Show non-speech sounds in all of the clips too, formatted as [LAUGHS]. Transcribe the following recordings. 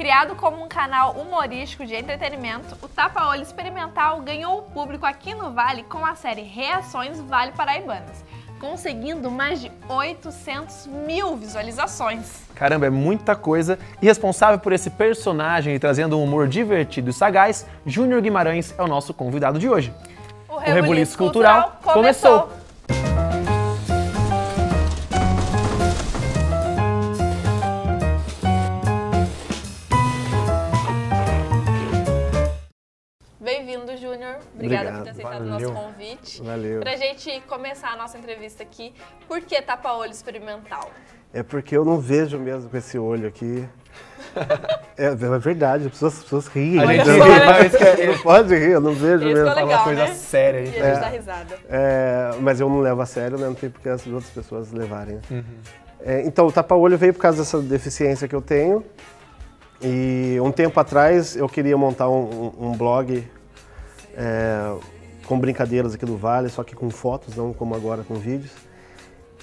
Criado como um canal humorístico de entretenimento, o Tapa Olho Experimental ganhou o público aqui no Vale com a série Reações Vale Paraibanas, conseguindo mais de 800 mil visualizações. Caramba, é muita coisa. E responsável por esse personagem e trazendo um humor divertido e sagaz, Júnior Guimarães é o nosso convidado de hoje. O Rebuliço Cultural começou. Bem-vindo, Obrigada por Obrigado, ter aceitado o nosso convite. Valeu. Pra gente começar a nossa entrevista aqui, por que tapa-olho experimental? É porque eu não vejo mesmo com esse olho aqui. [LAUGHS] É, é verdade, as pessoas, as pessoas riem. A gente então, ri, mas que- [LAUGHS] não pode rir, eu não vejo Esse mesmo. ficou Fala legal, uma coisa né? séria. E hein? a gente dá risada. É, mas eu não levo a sério, né? Não tem porque as outras pessoas levarem. né? É, então, o tapa-olho veio por causa dessa deficiência que eu tenho. E um tempo atrás eu queria montar um, um- um blog é, com brincadeiras aqui do Vale, só que com fotos, não como agora com vídeos.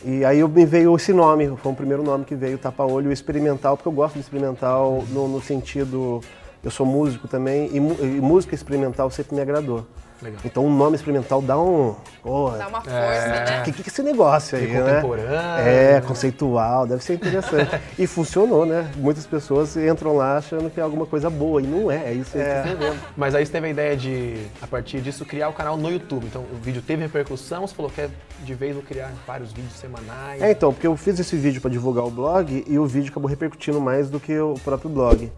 E aí me veio esse nome, foi o primeiro nome que veio, Tapa-Olho Experimental, porque eu gosto de experimental no, no sentido, eu sou músico também, e, e música experimental sempre me agradou. Legal. Então o nome experimental dá um... Oh, Dá uma força, É. né? o que, que é esse negócio aí, né? contemporâneo, É, né? conceitual, deve ser interessante. e funcionou, né? Muitas pessoas entram lá achando que é alguma coisa boa, e não é, é isso aí que você vendo. Mas aí você teve a ideia de, a partir disso, criar o canal no YouTube. Então o vídeo teve repercussão, você falou que é de vez vou criar vários vídeos semanais. É, então, porque eu fiz esse vídeo para divulgar o blog e o vídeo acabou repercutindo mais do que o próprio blog.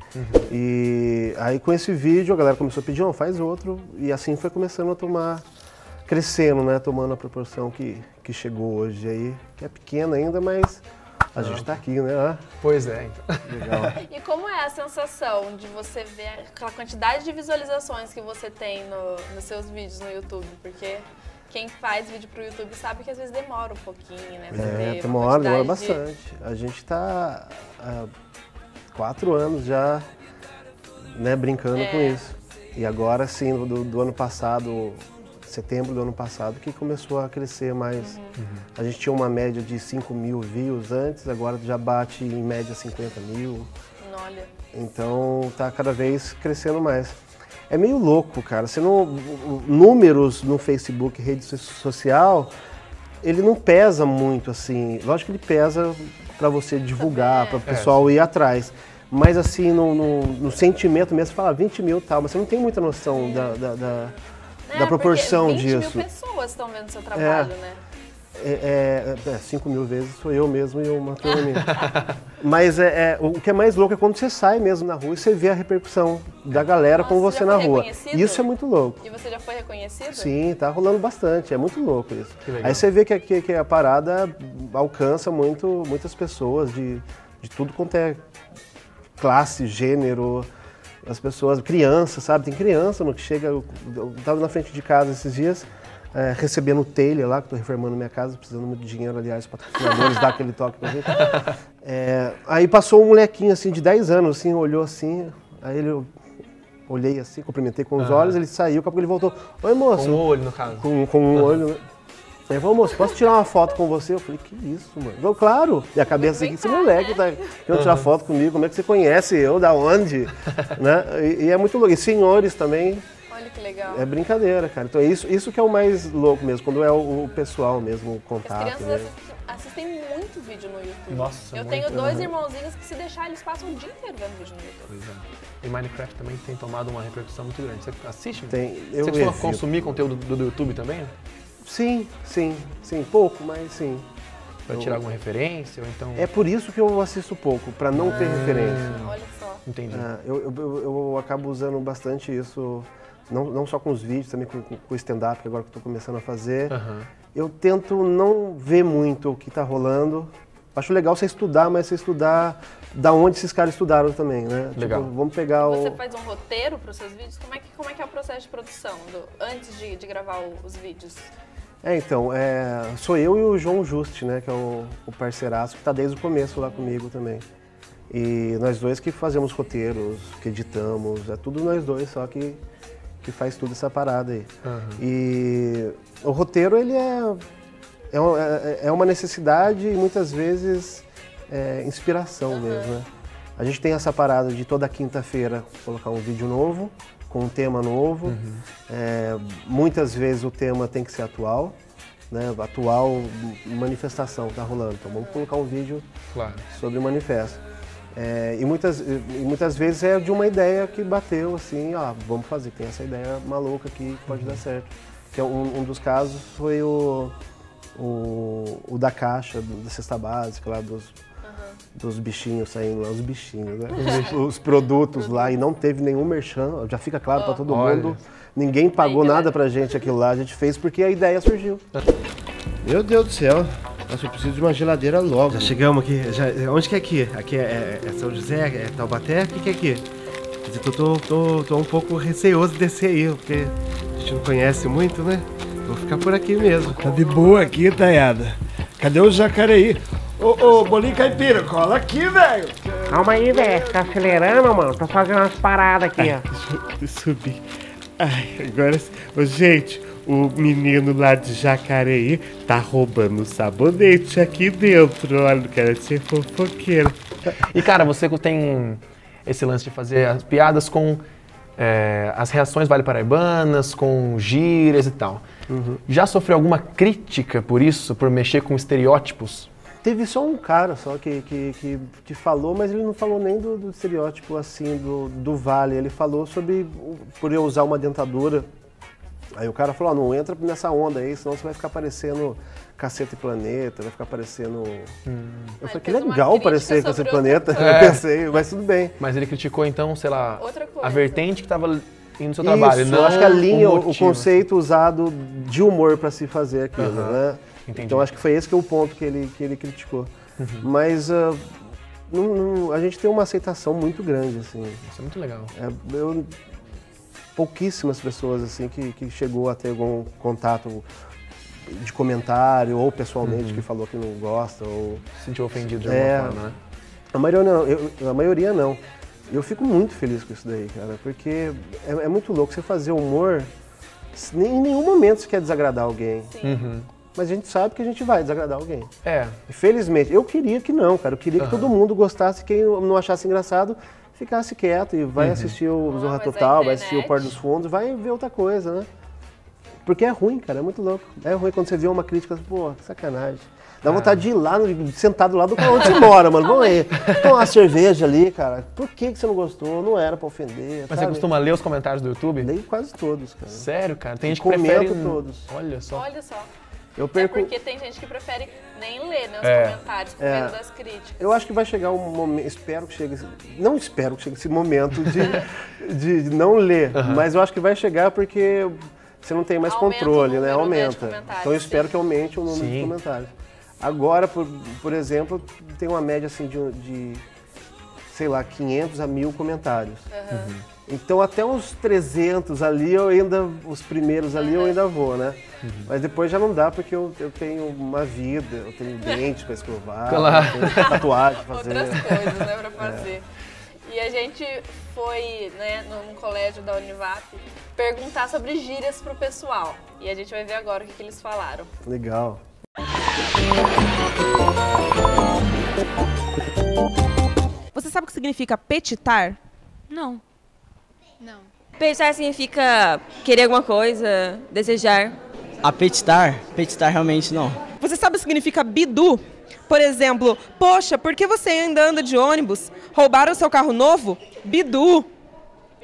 E aí com esse vídeo a galera começou a pedir, não, faz outro, e assim foi começando a tomar, crescendo, né? Tomando a proporção que, que chegou hoje aí, que é pequena ainda, mas a gente tá aqui, né? Pois é, então. legal. [LAUGHS] E como é a sensação de você ver aquela quantidade de visualizações que você tem no- nos seus vídeos no YouTube? Porque quem faz vídeo pro YouTube sabe que às vezes demora um pouquinho, né? pra É, uma hora, demora de- bastante. A gente tá há quatro anos já né, brincando É. com isso. E agora sim, do, do ano passado, setembro do ano passado, que começou a crescer mais. Uhum. A gente tinha uma média de 5 mil views antes, agora já bate em média 50 mil. Olha, Então tá cada vez crescendo mais. É meio louco, cara. Você não, números no Facebook, rede so- social, ele não pesa muito assim. Lógico que ele pesa para você divulgar, para o É. pessoal ir atrás. Mas assim, no, no- no sentimento mesmo, você fala 20 mil e tal, mas você não tem muita noção da, da, da- É, da proporção porque 20 disso. mil pessoas estão vendo seu trabalho, né? É, é, é, cinco mil vezes sou eu mesmo e uma turma minha. [LAUGHS] Mas é, é, o que é mais louco é quando você sai mesmo na rua e você vê a repercussão da galera Nossa, com você foi na rua. Isso é muito louco. E você já foi reconhecido? Sim, tá rolando bastante, é muito louco isso. Aí você vê que, a- que, que a parada alcança muito, muitas pessoas de, de tudo quanto é classe, gênero, as pessoas, crianças, sabe? Tem criança no que chega. Eu, eu tava na frente de casa esses dias, é, recebendo telha lá, que estou reformando minha casa, precisando muito de dinheiro, aliás, os patrocinadores dar aquele toque pra gente. É, aí passou um molequinho assim de 10 anos, assim, olhou assim, aí ele eu olhei assim, cumprimentei com os olhos, ele saiu, daqui a pouco ele voltou. Oi, moço. Com o olho, no caso. Com, com um olho, né? Ele falou, moço, posso tirar uma foto com você? Eu falei, que isso, mano? Eu, claro. E a cabeça assim, esse moleque tá querendo tirar foto comigo, como é que você conhece eu, da onde? [LAUGHS] né? E, e é muito louco. E senhores também, Olha que legal. é brincadeira, cara. Então isso, isso que é o mais louco mesmo, quando é o, o pessoal mesmo, o As contato. crianças né? assistem, assistem muito vídeo no YouTube. Nossa, Eu muito. tenho dois irmãozinhos que se deixar, eles passam o dia inteiro vendo vídeo no YouTube. Pois é. E Minecraft também tem tomado uma repercussão muito grande. Você assiste? Tem, eu Você costuma consumir conteúdo do, do YouTube também? Sim, sim, sim, pouco, mas sim. Pra tirar alguma referência ou então... É por isso que eu assisto pouco, pra não ter referência. Olha só. Entendi. É, eu, eu, eu- eu acabo usando bastante isso, não, não só com os vídeos, também com, com o stand-up, que agora que eu estou começando a fazer. Aham. Eu tento não ver muito o que está rolando. Acho legal você estudar, mas você estudar da onde esses caras estudaram também, né? Legal. Tipo, vamos pegar Você o... faz um roteiro para os seus vídeos? Como é que, como é, que é o processo de produção do- antes de, de gravar o- os vídeos? É, então, é, sou eu e o João Juste, né? Que é o, o parceiraço que está desde o começo lá comigo também. E nós dois que fazemos roteiros, que editamos, é tudo nós dois, só que, que faz tudo essa parada aí. Aham. E o roteiro, ele é, é, uma- é- é uma necessidade e muitas vezes é inspiração mesmo, né? A gente tem essa parada de toda quinta-feira colocar um vídeo novo, com um tema novo. Uhum. É, muitas vezes o tema tem que ser atual, né? Atual manifestação está rolando. Então vamos colocar um vídeo Claro. sobre o manifesto. É, e, muitas, e muitas vezes é de uma ideia que bateu assim, ah, vamos fazer, tem essa ideia maluca aqui que pode dar certo. Que é um, um dos casos foi o, o, o da caixa, do- da cesta básica lá, dos, dos bichinhos saindo lá, os bichinhos, né? Os, [LAUGHS] os produtos lá, e não teve nenhum merchan, já fica claro para todo Olha. mundo. Ninguém pagou nada pra gente aquilo lá, a gente fez porque a ideia surgiu. Meu Deus do céu, nossa, eu preciso de uma geladeira logo. Já chegamos aqui. Já, onde que é aqui? Aqui é, é São José? É Taubaté? O que, que é aqui? Quer dizer, tô, tô, tô, tô um pouco receoso de descer aí, porque a gente não conhece muito, né? Vou ficar por aqui mesmo. Tá de boa aqui, Tayada. Cadê o Jacareí? Ô, ô, Bolinho Caipira, cola aqui, velho. Calma aí, velho. Tá acelerando, mano? Tô fazendo umas paradas aqui, ó. Deixa eu subir. Ai, agora. sim. Ô, gente, o menino lá de Jacareí tá roubando sabonete aqui dentro. Olha, não quero ser fofoqueiro. E cara, você tem esse lance de fazer as piadas com é, as reações vale paraibanas, com gírias e tal. Já sofreu alguma crítica por isso, por mexer com estereótipos? Teve só um cara só que, que, que, que falou, mas ele não falou nem do, do estereótipo assim do, do vale. Ele falou sobre por eu usar uma dentadura. Aí o cara falou, ó, não entra nessa onda aí, senão você vai ficar parecendo Caceta e Planeta, vai ficar parecendo. Eu falei, que legal parecer Caceta e Planeta. É. [LAUGHS] Eu pensei, mas tudo bem. Mas ele criticou então, sei lá, a vertente que estava indo no seu trabalho, Isso, não eu acho que a linha, o, o motivo. conceito usado de humor para se fazer aquilo, Aham, né? Entendi. Então acho que foi esse que é o ponto que ele, que ele criticou. Uhum. Mas ah, não- não- a gente tem uma aceitação muito grande, assim. Isso é muito legal. É, eu- pouquíssimas pessoas assim que, que chegou a ter algum contato de comentário ou pessoalmente que falou que não gosta ou Se sentiu ofendido de É. alguma forma, né? a maioria não, eu- a maioria não. Eu fico muito feliz com isso daí, cara, porque é, é muito louco você fazer humor. Em nenhum momento você quer desagradar alguém. Uhum. Mas a gente sabe que a gente vai desagradar alguém. É, Felizmente, eu queria que não, cara. Eu queria que todo mundo gostasse, quem não achasse engraçado, ficasse quieto e vai assistir o Zorra mas a Total, vai assistir o Porto dos Fundos, vai ver outra coisa, né? Porque é ruim, cara, é muito louco. É ruim quando você vê uma crítica, pô, que sacanagem. Dá vontade de ir lá, no- sentar do onde você mora, mano. Vamos aí. [LAUGHS] Tomar uma cerveja ali, cara. Por que, que você não gostou? Não era pra ofender. mas você sabe? costuma ler os comentários do YouTube? Leio quase todos, cara. Sério, cara? Tem gente que Comento prefere... todos. Olha só. Olha só. Eu É perco. porque tem gente que prefere nem ler né, os É. comentários com É. medo das críticas. Eu acho que vai chegar um momento, espero que chegue, esse- não espero que chegue esse momento de, de, [LAUGHS] de não ler, mas eu acho que vai chegar porque você não tem mais Aumenta controle, né? Aumenta. então eu espero sim. que aumente o número Sim. de comentários. Agora, por, por exemplo, tem uma média assim de, de, sei lá, 500 a 1000 comentários. Então até uns 300 ali eu ainda, os primeiros ali eu ainda vou, né? Mas depois já não dá porque eu, eu tenho uma vida, eu tenho [LAUGHS] dente pra escovar, Claro. eu tenho tatuagem pra fazer. Outras coisas, né, pra [LAUGHS] fazer. E a gente foi, né, num colégio da Univap perguntar sobre gírias pro pessoal. E a gente vai ver agora o que, que eles falaram. Legal. Você sabe o que significa petitar? Não. Não. Pensar significa querer alguma coisa, desejar. Apetitar? Apetitar realmente não. Você sabe o que significa bidu? Por exemplo, poxa, por que você ainda anda de ônibus? Roubaram seu carro novo? Bidu.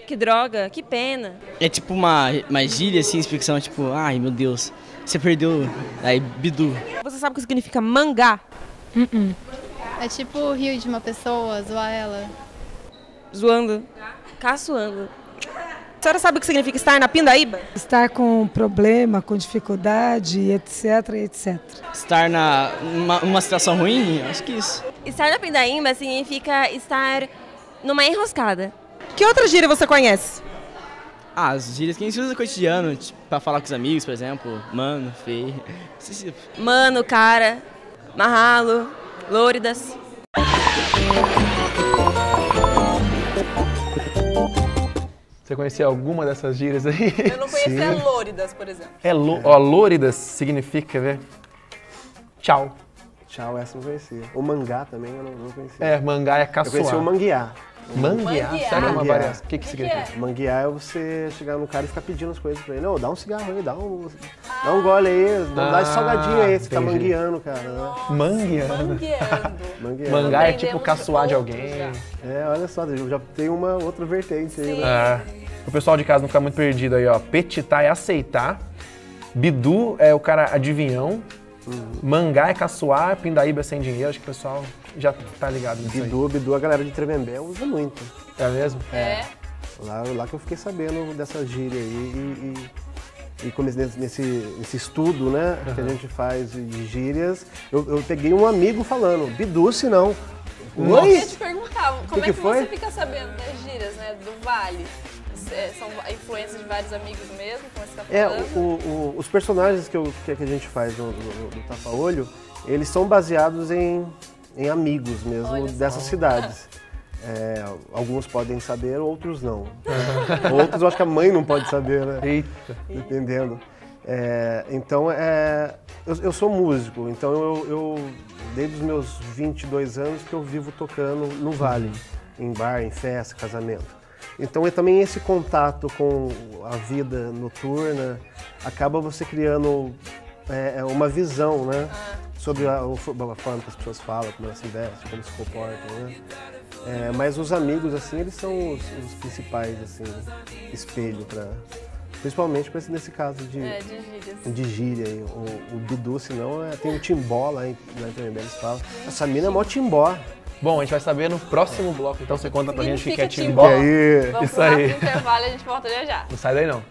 Que droga, que pena. É tipo uma, uma gíria, assim, explicação, tipo, ai meu Deus, você perdeu. Aí, bidu. Você sabe o que significa mangá? É tipo rir de uma pessoa, zoar ela. Zoando. Caçoando. A senhora sabe o que significa estar na pindaíba? Estar com problema, com dificuldade, etc, etc. Estar na, numa, numa situação ruim? Acho que isso. Estar na pindaíba significa estar numa enroscada. Que outra gíria você conhece? Ah, as gírias que a gente usa no cotidiano, tipo, pra falar com os amigos, por exemplo. Mano, feio. Mano, cara, marralo, lôridas. Você conhecia alguma dessas gírias aí? Eu não conhecia lôridas, por exemplo. É, lo, ó, lôridas significa, quer ver? Tchau. Tchau, essa eu não conhecia. O mangá também eu não, não conhecia. É, mangá é Eu caçoar. conheci o manguear. Manguear? Manguear. Sério, é uma Manguear. variação. O que, que significa? Manguear é você chegar no cara e ficar pedindo as coisas pra ele. Não, dá um cigarro aí, dá um, dá um gole aí, dá, dá esse Ah, salgadinho aí, você tá entendi. mangueando, cara. Né? Mangueando. Mangueando. [LAUGHS] Mangueando. Mangá é tipo caçoar de alguém. já. É, olha só, já tem uma outra vertente aí, né? É. O pessoal de casa não ficar muito perdido aí, ó. Petitar é aceitar. Bidu é o cara adivinhão. Mangá é caçoar. Pindaíba é sem dinheiro. Acho que o pessoal já tá ligado nisso aí. Bidu, Bidu, a galera de Tremembé usa muito. É mesmo? É. Lá, lá que eu fiquei sabendo dessa gíria aí e, e, e como nesse, nesse, estudo, né, que a gente faz de gírias, eu, eu peguei um amigo falando, Bidu, se não. Eu Oi? ia te perguntar, como Que é que foi? você fica sabendo das gírias, né, do Vale? É, São influências de vários amigos mesmo, como você tá É, falando? o- o- os personagens que, eu- que a gente faz no, no, no Tapa-Olho, eles são baseados em, em amigos mesmo dessas cidades. [LAUGHS] É, alguns podem saber, outros não. [LAUGHS] outros eu acho que a mãe não pode saber, né? Eita. Entendendo? É, então, é, eu, eu sou músico, então eu, eu, desde os meus 22 anos que eu vivo tocando no Vale, em bar, em festa, casamento. Então, é também esse contato com a vida noturna acaba você criando é, é, uma visão, né? Sobre a, a forma que as pessoas falam, como elas se vestem, como se comportam, né? É, mas os amigos, assim, eles são os, os principais, assim, espelho para Principalmente pra esse- nesse caso de, É, de gírias. de gíria. aí. O, o Bidu, senão, é, tem o timbó lá em, lá em Tremembé, eles falam. Essa mina é mó timbó. Bom, a gente vai saber no próximo bloco, então você conta pra gente o que é timbó. timbó. E aí? Vamos Isso pro aí. rápido intervalo e a gente volta já já. Não sai daí não.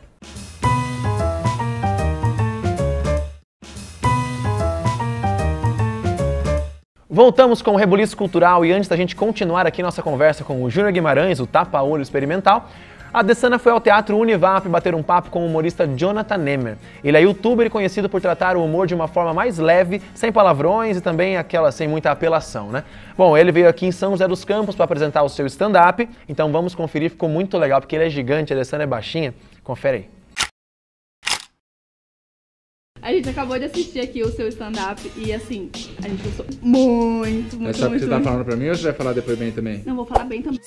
Voltamos com o Rebuliço Cultural e antes da gente continuar aqui nossa conversa com o Júnior Guimarães, o tapa-olho experimental, a Dessana foi ao Teatro Univap bater um papo com o humorista Jonathan Nemer. Ele é youtuber conhecido por tratar o humor de uma forma mais leve, sem palavrões e também aquela sem muita apelação, né? Bom, ele veio aqui em São José dos Campos para apresentar o seu stand-up, então vamos conferir, ficou muito legal, porque ele é gigante, a Dessana é baixinha. Confere aí. A gente acabou de assistir aqui o seu stand-up e assim, a gente gostou muito, muito, É só porque muito. você tá muito. falando pra mim ou você vai falar depois bem também? Não, vou falar bem também.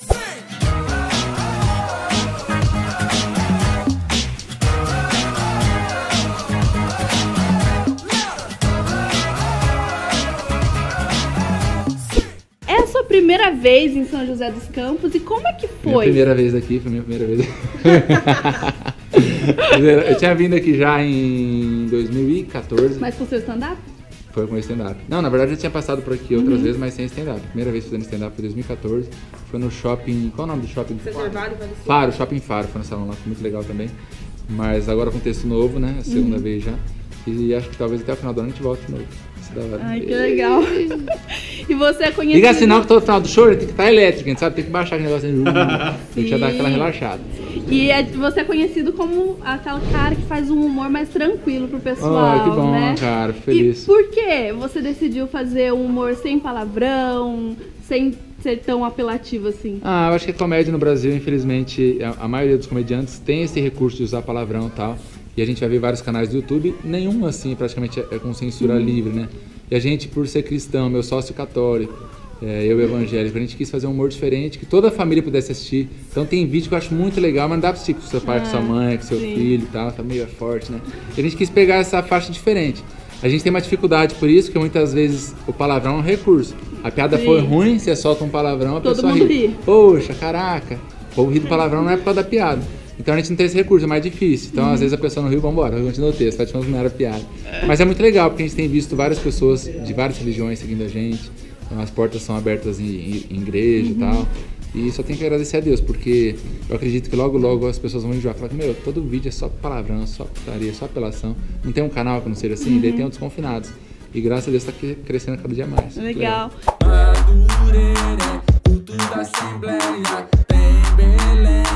É a sua primeira vez em São José dos Campos e como é que Minha foi? primeira vez aqui, foi minha primeira vez. [LAUGHS] eu tinha vindo aqui já em 2014. Mas com o seu stand-up? Foi com stand-up. Não, na verdade eu tinha passado por aqui outras Uhum. vezes, mas sem stand-up. Primeira vez fazendo stand-up foi em 2014. Foi no shopping. Qual é o nome do shopping? Sul. Faro, Shopping Faro. Foi no salão lá, foi muito legal também. Mas agora com texto novo, né? A segunda Uhum. vez já. E acho que talvez até o final do ano a gente volte de novo. Isso da hora. Ai, que legal. [LAUGHS] e você é conhecido... Liga assim não que todo final do show tem que estar elétrico, a gente sabe? Tem que baixar aquele negócio. [LAUGHS] Tem que já dar aquela relaxada. E é- você é conhecido como aquele cara que faz um humor mais tranquilo pro pessoal, Ai, que bom, né? cara, feliz. E por que você decidiu fazer um humor sem palavrão, sem ser tão apelativo assim? Ah, eu acho que a comédia no Brasil, infelizmente, a, a maioria dos comediantes tem esse recurso de usar palavrão e tal. E a gente vai ver vários canais do YouTube, nenhum assim praticamente é, é com censura Uhum. livre, né? E a gente, por ser cristão, meu sócio católico, é, eu evangélico, a gente quis fazer um humor diferente, que toda a família pudesse assistir. Então tem vídeo que eu acho muito legal, mas não dá pra assistir com seu pai, com sua Ah, mãe, com seu sim. filho e tal, tá meio forte, né? E a gente quis pegar essa faixa diferente. A gente tem uma dificuldade por isso, que muitas vezes o palavrão é um recurso. A piada Sim. foi ruim, você solta um palavrão, a Todo pessoa ri. ri. Poxa, caraca. O rir do palavrão não é por causa da piada. Então a gente não tem esse recurso, é mais difícil. Então Uhum. às vezes a pessoa não riu, vambora, continua o texto, vai te falando que não era piada. Mas é muito legal, porque a gente tem visto várias pessoas de várias religiões seguindo a gente. Então as portas são abertas em, em- em igreja e Uhum. tal. E só tenho que agradecer a Deus, porque eu acredito que logo, logo as pessoas vão enjoar. Falar que, meu, todo vídeo é só palavrão, só putaria, só apelação. Não tem um canal que não seja assim, daí Uhum. tem os confinados. E graças a Deus tá cre- crescendo cada dia mais. Muito Legal. Culto da Assembleia, tem Belém, é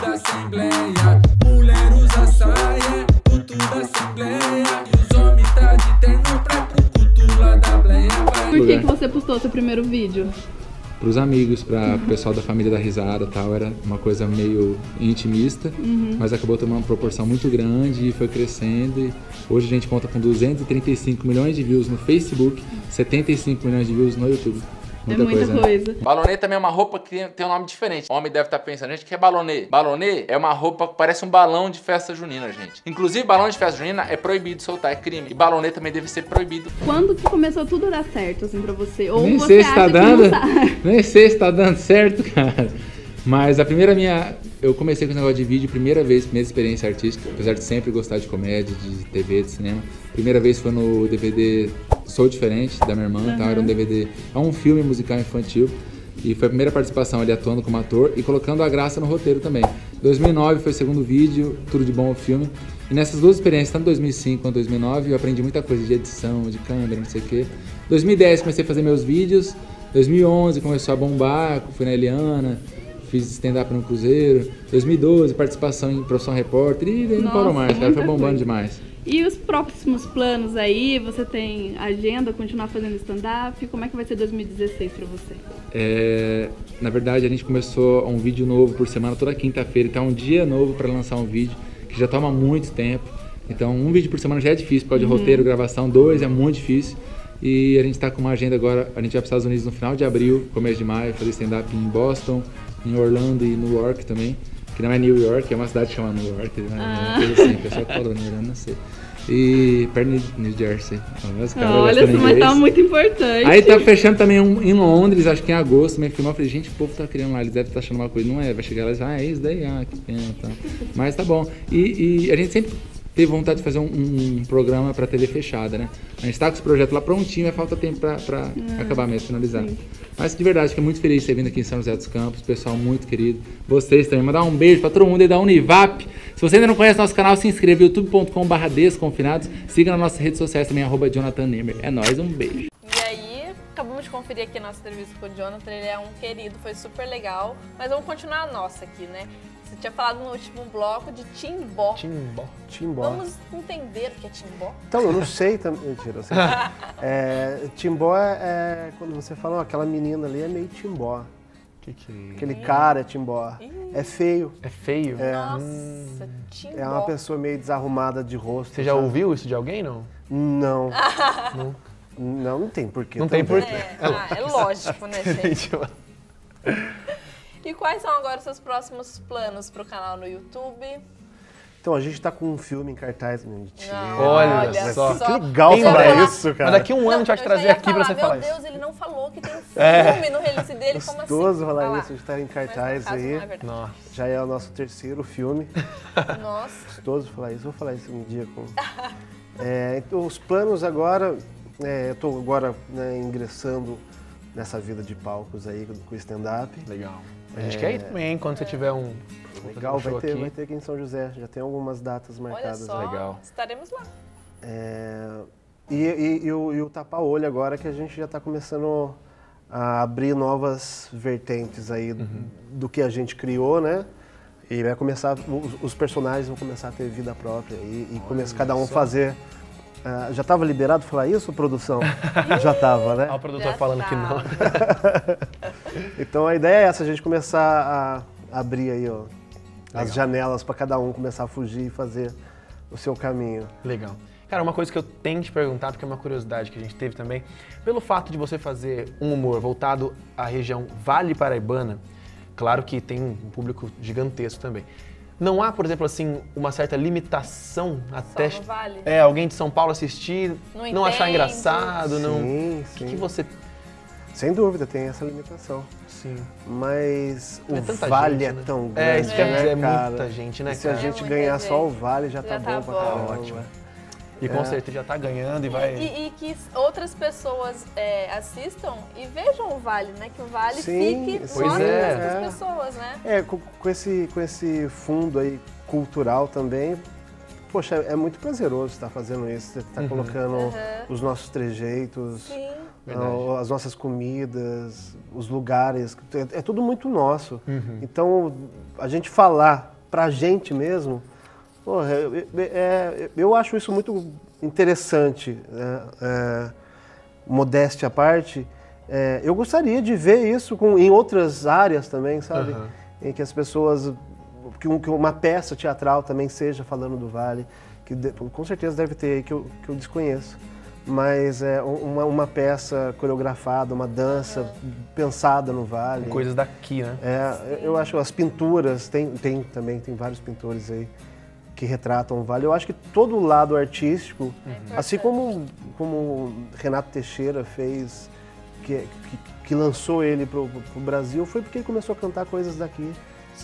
da Assembleia. Mulher usa saia, culto da Assembleia. E os homens tá de terno pra pro culto lá da Bleia. Por que, que você postou seu primeiro vídeo? pros amigos, para o pessoal da família da risada e tal. Era uma coisa meio intimista, Uhum. mas acabou tomando uma proporção muito grande e foi crescendo. E hoje a gente conta com 235 milhões de views no Facebook, 75 milhões de views no YouTube. É muita né? coisa. Balonê também é uma roupa que tem- um nome diferente. O homem deve estar pensando, gente, o que é balonê? Balonê é uma roupa que parece um balão de festa junina, gente. Inclusive, balão de festa junina é proibido soltar, é crime. E balonê também deve ser proibido. Quando que começou tudo a dar certo, assim, pra você? Ou Nem você sei se tá dando. Nem sei se tá dando certo, cara. Mas a primeira minha. Eu comecei com esse negócio de vídeo, primeira vez, primeira experiência artística, apesar de sempre gostar de comédia, de TV, de cinema. Primeira vez foi no DVD Sou Diferente, da minha irmã, tá? Era um DVD. É um filme musical infantil. E foi a primeira participação ali atuando como ator e colocando a graça no roteiro também. 2009 foi o segundo vídeo, Tudo de Bom o filme. E nessas duas experiências, tanto 2005 quanto 2009, eu aprendi muita coisa de edição, de câmera, não sei o quê. 2010 comecei a fazer meus vídeos. 2011 começou a bombar, fui na Eliana, fiz stand-up no Cruzeiro. 2012 participação em Profissão Repórter e daí não parou mais, cara, foi bombando coisa. demais. E os próximos planos aí? Você tem agenda, continuar fazendo stand-up? Como é que vai ser 2016 pra você? É, na verdade, a gente começou um vídeo novo por semana, toda quinta-feira. Então, é um dia novo para lançar um vídeo, que já toma muito tempo. Então, um vídeo por semana já é difícil, por causa de Uhum. roteiro, gravação. Dois é muito difícil. E a gente está com uma agenda agora. A gente vai para os Estados Unidos no final de abril, começo de maio, fazer stand-up em Boston, em Orlando e New York também. Que não é New York, é uma cidade que chama New York. Né? Ah. Coisa assim, o pessoal falou, New não sei. E perto de New Jersey. Os caras Olha, gastando mas tá muito importante. Aí tá fechando também um em Londres, acho que em agosto, também filmar. Eu falei, gente, o povo tá querendo lá, eles devem estar achando uma coisa. Não é, vai chegar lá e dizer, ah, é isso daí, ah, que pena, tá. Mas tá bom. E, e a gente sempre teve vontade de fazer um, um programa pra TV fechada, né? A gente tá com esse projeto lá prontinho, mas falta tempo pra, pra Ah, acabar mesmo, finalizar. sim. Mas de verdade, fiquei muito feliz de ter vindo aqui em São José dos Campos, pessoal muito querido. Vocês também, mandar um beijo pra todo mundo aí da Univap. Se você ainda não conhece nosso canal, se inscreva youtube.com.br desconfinados. Siga nas nossas redes sociais também, arroba Jonathan Nemer. É nóis, um beijo. E aí, acabamos de conferir aqui a nossa entrevista com o Jonathan, ele é um querido, foi super legal. Mas vamos continuar a nossa aqui, né? Você tinha falado no último bloco de Timbó. Timbó. Timbó. Vamos entender o que é Timbó? Então, eu não sei também. Mentira, eu sei. é, timbó é, é quando você fala, ó, aquela menina ali é meio timbó. Que que... Aquele cara é timbó. É feio. É feio? É. Nossa, Timbó. É uma pessoa meio desarrumada de rosto. Você já sabe? ouviu isso de alguém, não? Não. [LAUGHS] Não. Não, não tem porquê. Não tem também. porquê. É, ah, é lógico, né, [LAUGHS] gente? E quais são agora os seus próximos planos pro canal no YouTube? Então, a gente tá com um filme em cartaz, mentira. Olha, Olha só. Que legal falar isso, cara. Mas daqui a um ano a gente vai te trazer aqui pra você Meu falar isso. Deus, ele não falou que tem um [LAUGHS] filme É. no release dele, como assim? Gostoso falar Ah isso, a gente tá em cartaz caso aí. não é verdade. Nossa. Já é o nosso terceiro filme. [LAUGHS] Nossa. Gostoso falar isso, vou falar isso um dia com. [LAUGHS] É, então, os planos agora, é, eu tô agora né, ingressando nessa vida de palcos aí com o stand-up. Legal. A gente É, quer ir também, hein, quando você tiver um. Legal, um vai ter, aqui. vai ter aqui em São José. Já tem algumas datas Olha marcadas. só, aí. estaremos lá. É, e, e- e o, e o tapa-olho agora que a gente já está começando a abrir novas vertentes aí Uhum. do que a gente criou, né? E vai começar, os, os personagens vão começar a ter vida própria e, e começar cada um só. fazer. Ah, já estava liberado falar isso, produção? [LAUGHS] já estava, né? Olha o produtor falando que não. [LAUGHS] então a ideia é essa, a gente começar a abrir aí, ó, as janelas para cada um começar a fugir e fazer o seu caminho. Legal. Cara, uma coisa que eu tenho que te perguntar, porque é uma curiosidade que a gente teve também, pelo fato de você fazer um humor voltado à região Vale Paraibana, claro que tem um público gigantesco também. Não há, por exemplo, assim, uma certa limitação até no Vale? é alguém de São Paulo assistir, Não não, achar engraçado, não. Sim, O que, sim. que você Sem dúvida, tem essa limitação. Sim. Mas o É tanta vale gente, é né? tão grande, É, isso né, é cara? muita gente, né, E se a cara? gente É ganhar só o vale, já, Já tá, tá bom pra bom. caramba. Ótimo. E com É. certeza já tá ganhando e vai. E, e que outras pessoas é, assistam e vejam o Vale, né? Que o Vale Sim, fique só Pois é. das É. pessoas, né? É, com, com esse, com esse fundo aí cultural também, poxa, é muito prazeroso estar fazendo isso, você tá Uhum. colocando Uhum. os nossos trejeitos, Sim. Verdade. as nossas comidas, os lugares, é, é tudo muito nosso. Uhum. Então, a gente falar pra gente mesmo, porra, é- é- eu acho isso muito interessante, né? É, modéstia à parte, É, eu gostaria de ver isso com, em outras áreas também, sabe? Aham. Em que as pessoas. Que, um- que uma peça teatral também seja falando do Vale, que de- com certeza deve ter aí que eu, que eu desconheço. Mas é um- uma, uma peça coreografada, uma dança pensada no Vale. Coisas daqui, né? É, eu acho as pinturas, tem, tem também, tem vários pintores aí que retratam o Vale. Eu acho que todo o lado artístico, assim como, como Renato Teixeira fez, que, que, que lançou ele pro, pro Brasil, foi porque ele começou a cantar coisas daqui.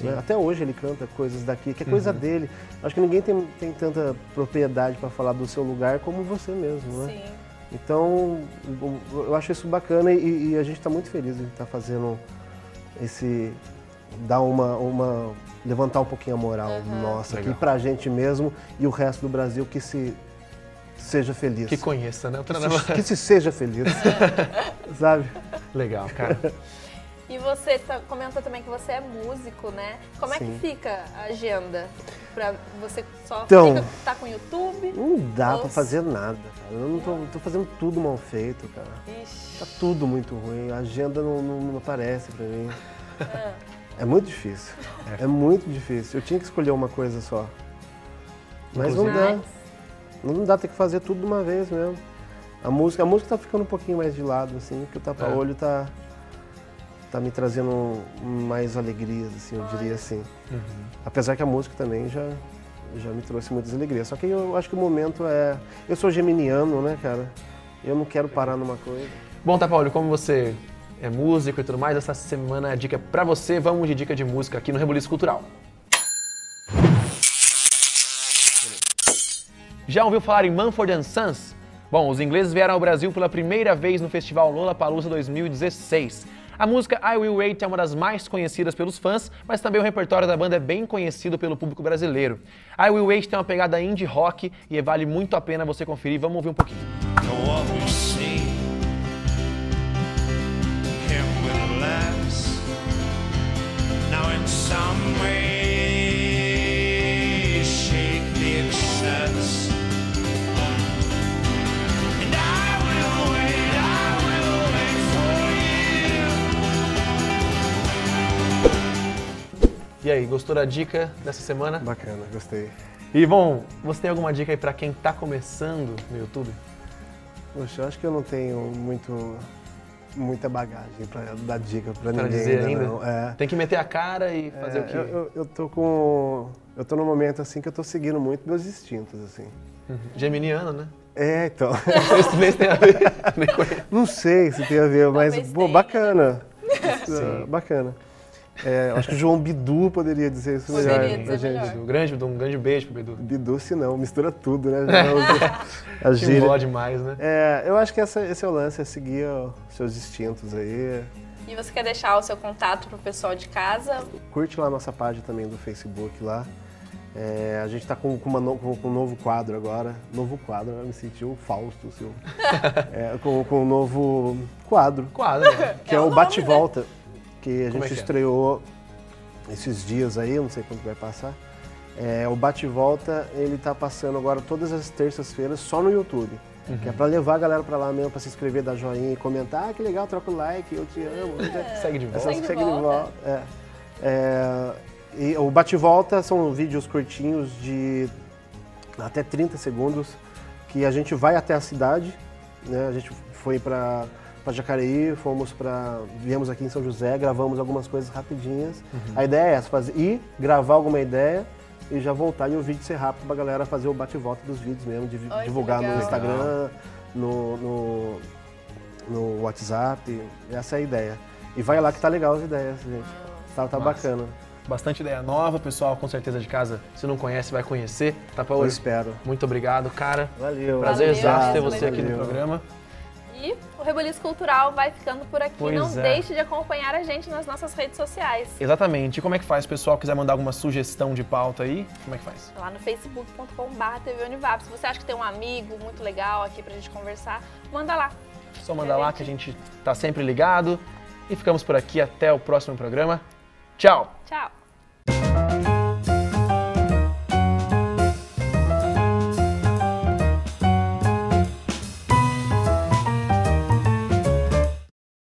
Né? Até hoje ele canta coisas daqui, que é coisa Uhum. dele. Acho que ninguém tem, tem tanta propriedade para falar do seu lugar como você mesmo, né? Sim. Então, eu- eu acho isso bacana e, e a gente está muito feliz em estar fazendo esse. Dar uma. uma levantar um pouquinho a moral nossa aqui Legal. pra gente mesmo e o resto do Brasil que se. seja feliz. Que conheça, né? Que se, que se seja feliz. [LAUGHS] Sabe? Legal, cara. E você tá- comentou também que você é músico, né? Como é Sim. que fica a agenda? Pra você só Então- fica, tá com o YouTube? Não dá Ou- pra fazer nada, cara. Eu não tô, tô fazendo tudo mal feito, cara. Ixi. Tá tudo muito ruim. A agenda não, não, não aparece pra mim. É muito difícil. É. muito difícil. Eu tinha que escolher uma coisa só. Mas não dá. Não dá, tem que fazer tudo de uma vez mesmo. A música, a música tá ficando um pouquinho mais de lado, assim, porque o tapa-olho tá, tá me trazendo mais alegrias, assim, eu diria assim. Uhum. Apesar que a música também já, já me trouxe muitas alegrias. Só que eu acho que o momento é. Eu sou geminiano, né, cara? Eu não quero parar numa coisa. Bom, Paulo, como você é músico e tudo mais, essa semana a dica é pra você. Vamos de dica de música aqui no Rebuliço Cultural. Já ouviu falar em Manford Sons? Bom, os ingleses vieram ao Brasil pela primeira vez no Festival Lollapalooza 2016. A música I Will Wait é uma das mais conhecidas pelos fãs, mas também o repertório da banda é bem conhecido pelo público brasileiro. I Will Wait tem uma pegada indie rock e vale muito a pena você conferir. Vamos ouvir um pouquinho. E aí, gostou da dica dessa semana? Bacana, gostei. E bom, você tem alguma dica aí pra quem tá começando no YouTube? Poxa, eu acho que eu não tenho muito, muita bagagem pra dar dica pra, Pra ninguém. dizer ainda, ainda? não. É. Tem que meter a cara e fazer É, o quê? Eu, eu, eu tô com. Eu tô num momento assim que eu tô seguindo muito meus instintos, assim. Uhum. Geminiano, né? É, então. [LAUGHS] [LAUGHS] Não sei se tem a ver. Nem. Não sei se tem a ver, mas, pô, [LAUGHS] bacana. Sim. É, Bacana. É, acho que o João Bidu poderia dizer isso Poderia melhor dizer pra gente. melhor. Um grande, um grande beijo pro Bidu. Bidu, se não, mistura tudo, né? [LAUGHS] A gíria. demais, né? É, eu acho que essa- esse é o lance, é seguir ó, seus instintos aí. E você quer deixar o seu contato pro pessoal de casa? Curte lá a nossa página também do Facebook lá. É, a gente está com, com, uma no- com- com um novo quadro agora. Novo quadro, eu me senti um Fausto, seu. [LAUGHS] É, com, com um novo quadro. Quadro, né? Que é, É o o Bate-Volta. Que a Como gente é que é? estreou esses dias aí, não sei quando vai passar. É, o Bate-Volta, ele tá passando agora todas as terças-feiras só no YouTube. Uhum. Que é pra levar a galera pra lá mesmo, pra se inscrever, dar joinha e comentar. Ah, que legal, troca o like, eu te amo. [LAUGHS] Segue de volta. Segue de volta. volta. É. É, e o bate-volta são vídeos curtinhos de até 30 segundos que a gente vai até a cidade, né? A gente foi para para Jacareí, fomos para viemos aqui em São José, gravamos algumas coisas rapidinhas. Uhum. A ideia é essa, fazer ir, gravar alguma ideia e já voltar e o vídeo ser rápido pra galera fazer o bate-volta dos vídeos mesmo, Ai, que divulgar no. Instagram, no, no, no WhatsApp. Essa é a ideia. E vai lá que tá legal as ideias, gente. Tá, tá bacana. Bastante ideia nova, o pessoal com certeza de casa, se não conhece, vai conhecer. Tá, Paulo? Eu espero. Muito obrigado, cara. Valeu. Prazer Valeu, exato ter valeu. você aqui no Valeu. programa. Reboliço Cultural vai ficando por aqui. Pois Não é. deixe de acompanhar a gente nas nossas redes sociais. Exatamente. E como é que faz? Pessoal quiser mandar alguma sugestão de pauta aí, como é que faz? Lá no facebook.com.br TV Univap. Se você acha que tem um amigo muito legal aqui pra gente conversar, manda lá. Só manda lá que a gente tá sempre ligado. E ficamos por aqui. Até o próximo programa. Tchau! Tchau!